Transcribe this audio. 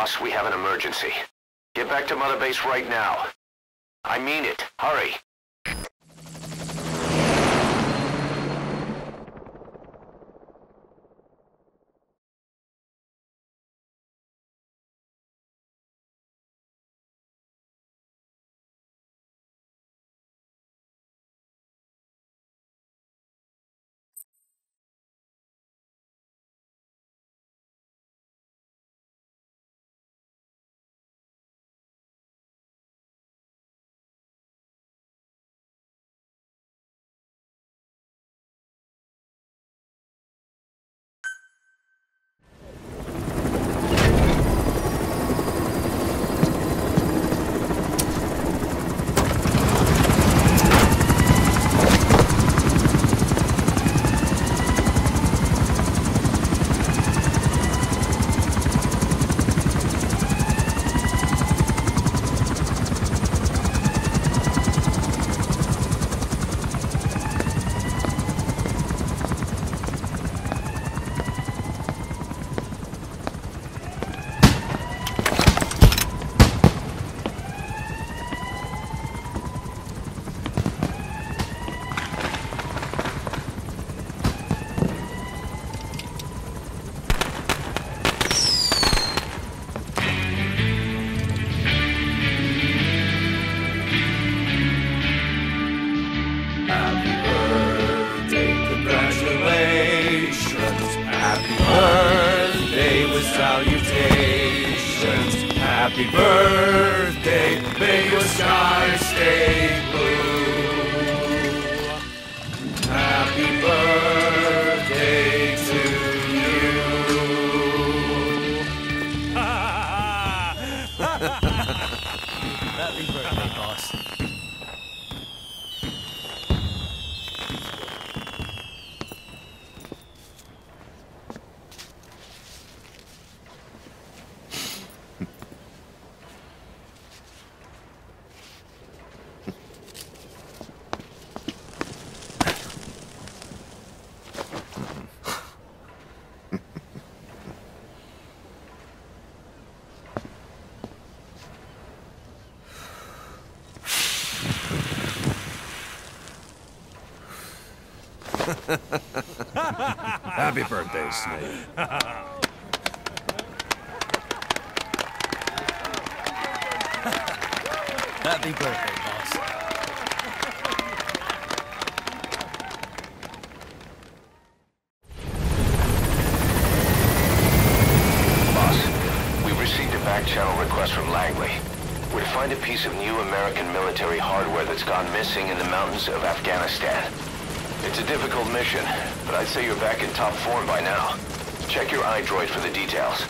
Boss, we have an emergency. Get back to Mother Base right now. I mean it. Hurry. Happy birthday with salutations. Happy birthday, may your sky stay blue. Happy birthday to you. Happy birthday, boss. Happy birthday, Snake. Happy birthday, boss. Boss, we received a back channel request from Langley. We're to find a piece of new American military hardware that's gone missing in the mountains of Afghanistan. It's a difficult mission, but I'd say you're back in top form by now. Check your iDroid for the details.